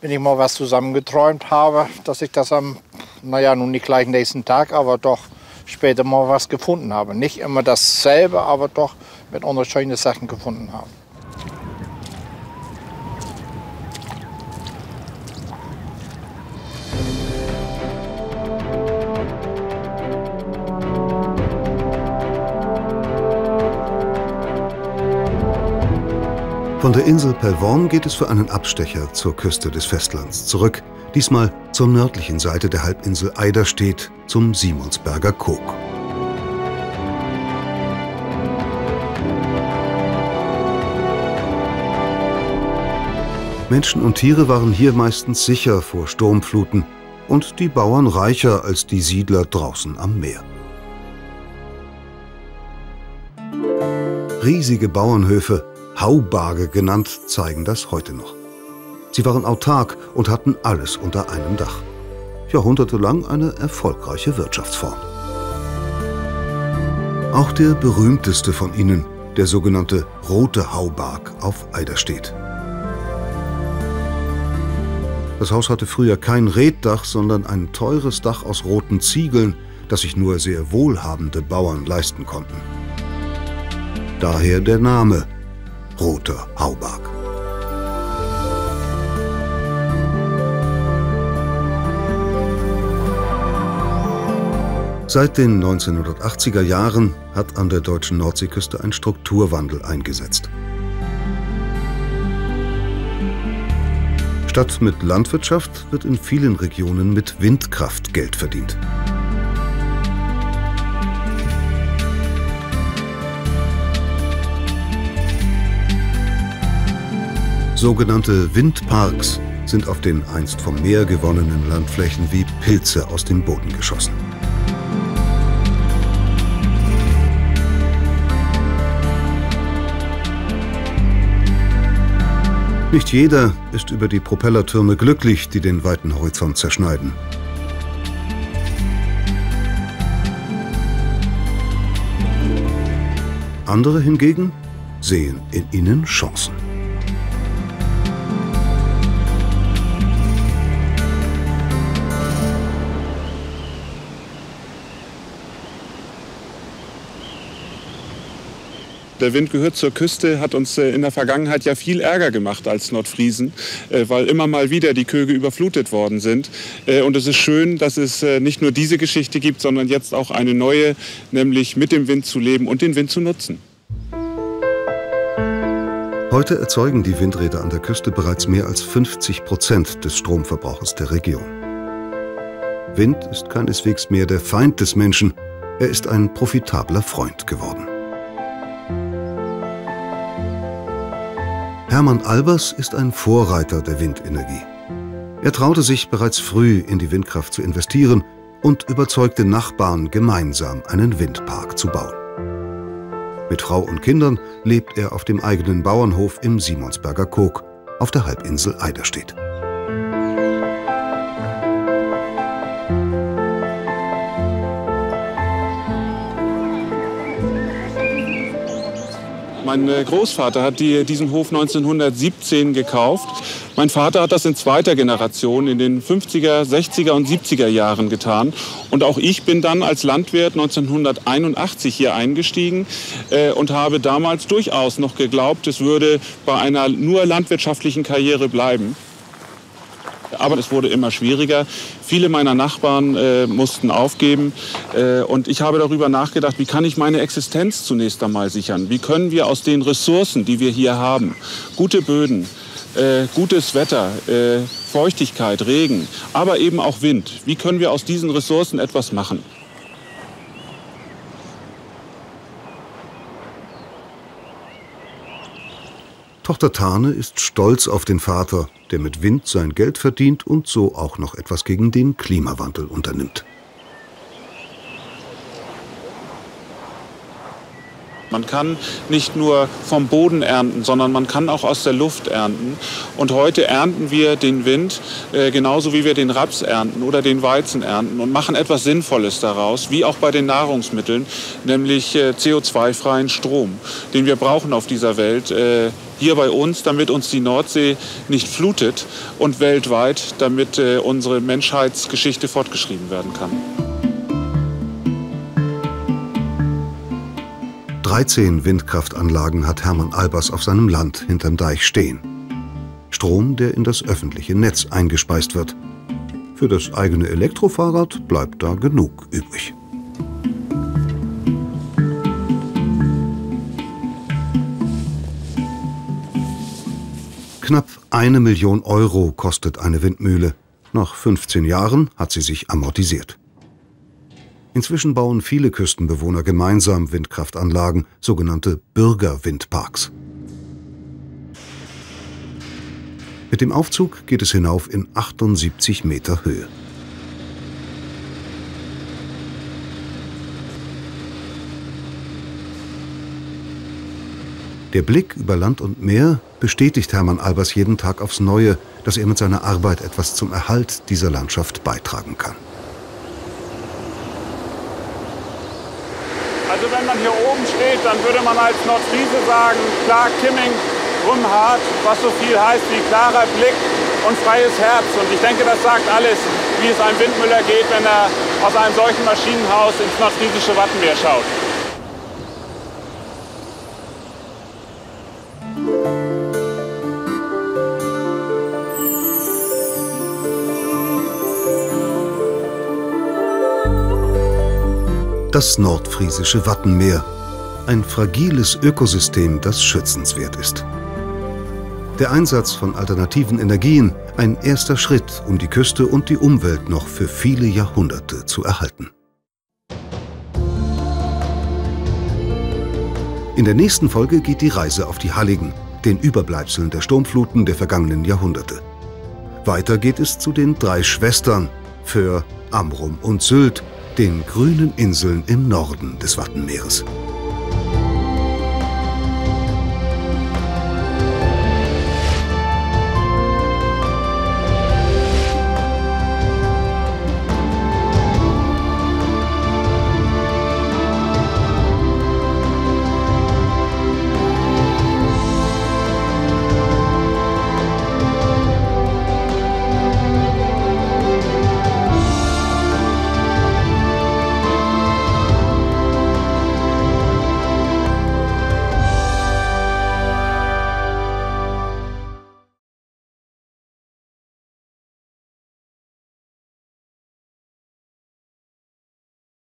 wenn ich mal was zusammengeträumt habe, dass ich das am, naja, nun nicht gleich nächsten Tag, aber doch später mal was gefunden habe. Nicht immer dasselbe, aber doch mit unterschiedlichen Sachen gefunden habe.
Von der Insel Pelvorm geht es für einen Abstecher zur Küste des Festlands zurück, diesmal zur nördlichen Seite der Halbinsel Eiderstedt zum Simonsberger Kog. Menschen und Tiere waren hier meistens sicher vor Sturmfluten und die Bauern reicher als die Siedler draußen am Meer. Riesige Bauernhöfe Haubarge genannt, zeigen das heute noch. Sie waren autark und hatten alles unter einem Dach. Jahrhundertelang eine erfolgreiche Wirtschaftsform. Auch der berühmteste von ihnen, der sogenannte Rote Haubarg auf Eiderstedt. Das Haus hatte früher kein Reddach, sondern ein teures Dach aus roten Ziegeln, das sich nur sehr wohlhabende Bauern leisten konnten. Daher der Name Roter Haubarg. Seit den 1980er Jahren hat an der deutschen Nordseeküste ein Strukturwandel eingesetzt. Statt mit Landwirtschaft wird in vielen Regionen mit Windkraft Geld verdient. Sogenannte Windparks sind auf den einst vom Meer gewonnenen Landflächen wie Pilze aus dem Boden geschossen. Nicht jeder ist über die Propellertürme glücklich, die den weiten Horizont zerschneiden. Andere hingegen sehen in ihnen Chancen.
Der Wind gehört zur Küste, hat uns äh, in der Vergangenheit ja viel Ärger gemacht als Nordfriesen, äh, weil immer mal wieder die Köge überflutet worden sind. Äh, und es ist schön, dass es nicht nur diese Geschichte gibt, sondern jetzt auch eine neue, nämlich mit dem Wind zu leben und den Wind zu nutzen.
Heute erzeugen die Windräder an der Küste bereits mehr als 50 Prozent des Stromverbrauchs der Region. Wind ist keineswegs mehr der Feind des Menschen, er ist ein profitabler Freund geworden. Hermann Albers ist ein Vorreiter der Windenergie. Er traute sich bereits früh in die Windkraft zu investieren und überzeugte Nachbarn, gemeinsam einen Windpark zu bauen. Mit Frau und Kindern lebt er auf dem eigenen Bauernhof im Simonsberger Kog auf der Halbinsel Eiderstedt.
Mein äh, Großvater hat die, diesen Hof 1917 gekauft. Mein Vater hat das in zweiter Generation in den 50er, 60er und 70er Jahren getan. Und auch ich bin dann als Landwirt 1981 hier eingestiegen äh, und habe damals durchaus noch geglaubt, es würde bei einer nur landwirtschaftlichen Karriere bleiben. Aber es wurde immer schwieriger. Viele meiner Nachbarn äh, mussten aufgeben. Äh, und ich habe darüber nachgedacht, wie kann ich meine Existenz zunächst einmal sichern? Wie können wir aus den Ressourcen, die wir hier haben, gute Böden, äh, gutes Wetter, äh, Feuchtigkeit, Regen, aber eben auch Wind, wie können wir aus diesen Ressourcen etwas machen?
Tochter Tane ist stolz auf den Vater, der mit Wind sein Geld verdient und so auch noch etwas gegen den Klimawandel unternimmt.
Man kann nicht nur vom Boden ernten, sondern man kann auch aus der Luft ernten. Und heute ernten wir den Wind äh, genauso wie wir den Raps ernten oder den Weizen ernten und machen etwas Sinnvolles daraus, wie auch bei den Nahrungsmitteln, nämlich äh, CO2-freien Strom, den wir brauchen auf dieser Welt. Äh, hier bei uns, damit uns die Nordsee nicht flutet und weltweit, damit äh, unsere Menschheitsgeschichte fortgeschrieben werden kann.
13 Windkraftanlagen hat Hermann Albers auf seinem Land hinterm Deich stehen. Strom, der in das öffentliche Netz eingespeist wird. Für das eigene Elektrofahrrad bleibt da genug übrig. Knapp eine Million Euro kostet eine Windmühle. Nach 15 Jahren hat sie sich amortisiert. Inzwischen bauen viele Küstenbewohner gemeinsam Windkraftanlagen, sogenannte Bürgerwindparks. Mit dem Aufzug geht es hinauf in 78 Meter Höhe. Der Blick über Land und Meer bestätigt Hermann Albers jeden Tag aufs Neue, dass er mit seiner Arbeit etwas zum Erhalt dieser Landschaft beitragen kann.
Also wenn man hier oben steht, dann würde man als Nordfriese sagen, klar Kimming, Rumhart, was so viel heißt wie klarer Blick und freies Herz. Und ich denke, das sagt alles, wie es einem Windmüller geht, wenn er aus einem solchen Maschinenhaus ins nordfriesische Wattenmeer schaut.
Das nordfriesische Wattenmeer. Ein fragiles Ökosystem, das schützenswert ist. Der Einsatz von alternativen Energien ein erster Schritt, um die Küste und die Umwelt noch für viele Jahrhunderte zu erhalten. In der nächsten Folge geht die Reise auf die Halligen, den Überbleibseln der Sturmfluten der vergangenen Jahrhunderte. Weiter geht es zu den drei Schwestern, für Amrum und Sylt, den grünen Inseln im Norden des Wattenmeeres.